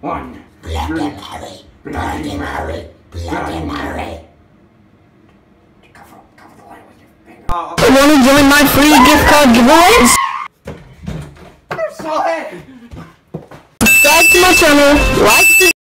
One. Bloody three. Mary, Bloody Mary, Bloody Mary. Cover, cover the line with your finger. Want to join my free gift card giveaways? I'm sorry. Subscribe to my channel, like the